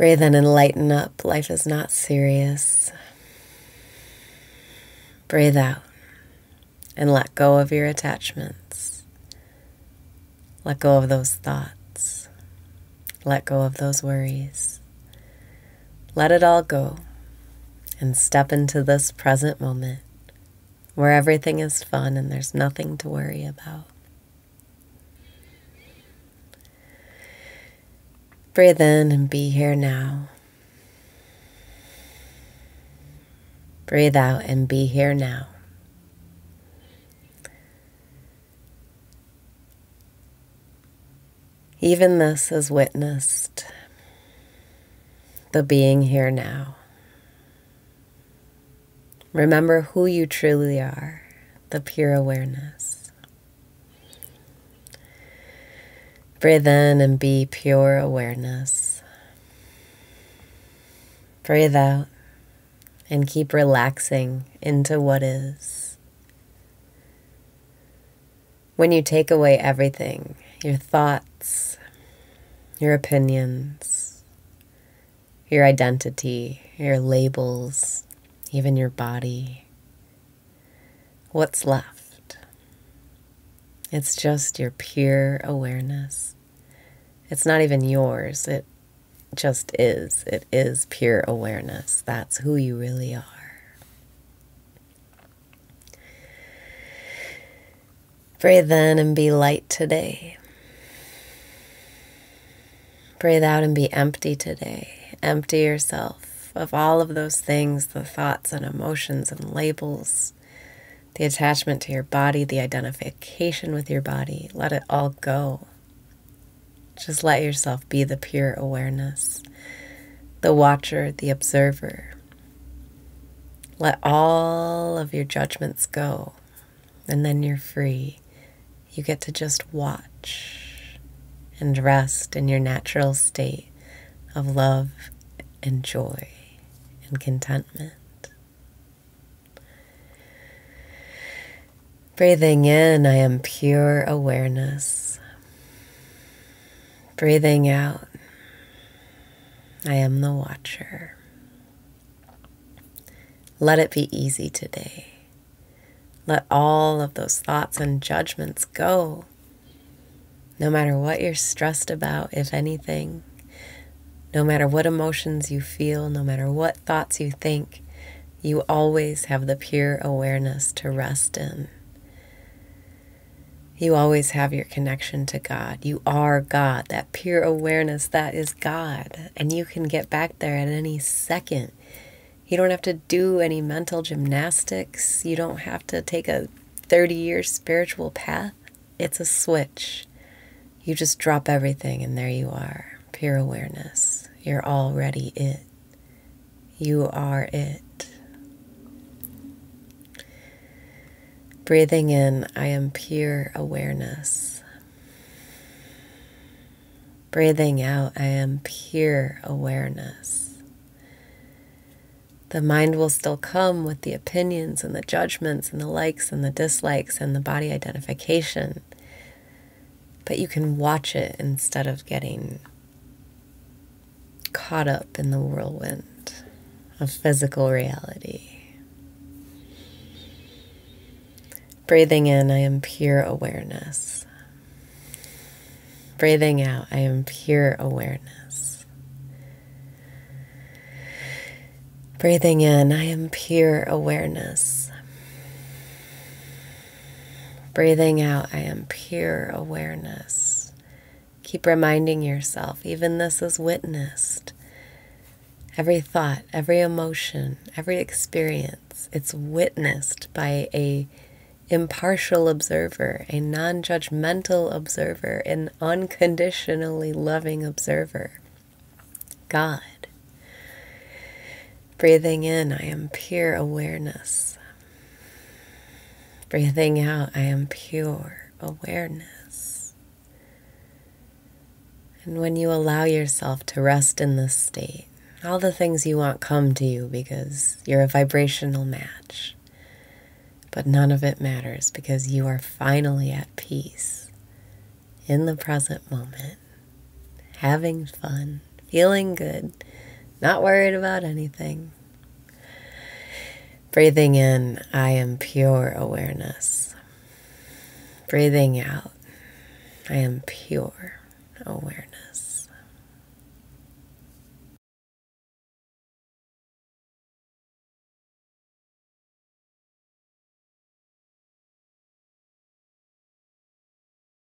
Breathe in and lighten up. Life is not serious. Breathe out and let go of your attachments. Let go of those thoughts. Let go of those worries. Let it all go and step into this present moment where everything is fun and there's nothing to worry about. Breathe in and be here now. Breathe out and be here now. Even this is witnessed, the being here now. Remember who you truly are, the pure awareness. Breathe in and be pure awareness. Breathe out and keep relaxing into what is. When you take away everything, your thoughts, your opinions, your identity, your labels, even your body, what's left? It's just your pure awareness. It's not even yours. It just is. It is pure awareness. That's who you really are. Breathe in and be light today. Breathe out and be empty today. Empty yourself of all of those things, the thoughts and emotions and labels the attachment to your body, the identification with your body. Let it all go. Just let yourself be the pure awareness, the watcher, the observer. Let all of your judgments go, and then you're free. You get to just watch and rest in your natural state of love and joy and contentment. Breathing in, I am pure awareness. Breathing out, I am the watcher. Let it be easy today. Let all of those thoughts and judgments go. No matter what you're stressed about, if anything, no matter what emotions you feel, no matter what thoughts you think, you always have the pure awareness to rest in. You always have your connection to God. You are God, that pure awareness that is God. And you can get back there at any second. You don't have to do any mental gymnastics. You don't have to take a 30 year spiritual path. It's a switch. You just drop everything, and there you are. Pure awareness. You're already it. You are it. Breathing in, I am pure awareness. Breathing out, I am pure awareness. The mind will still come with the opinions and the judgments and the likes and the dislikes and the body identification. But you can watch it instead of getting caught up in the whirlwind of physical reality. Breathing in, I am pure awareness. Breathing out, I am pure awareness. Breathing in, I am pure awareness. Breathing out, I am pure awareness. Keep reminding yourself, even this is witnessed. Every thought, every emotion, every experience, it's witnessed by a impartial observer, a non judgmental observer, an unconditionally loving observer. God. Breathing in, I am pure awareness. Breathing out, I am pure awareness. And when you allow yourself to rest in this state, all the things you want come to you because you're a vibrational match. But none of it matters because you are finally at peace in the present moment, having fun, feeling good, not worried about anything. Breathing in, I am pure awareness. Breathing out, I am pure awareness.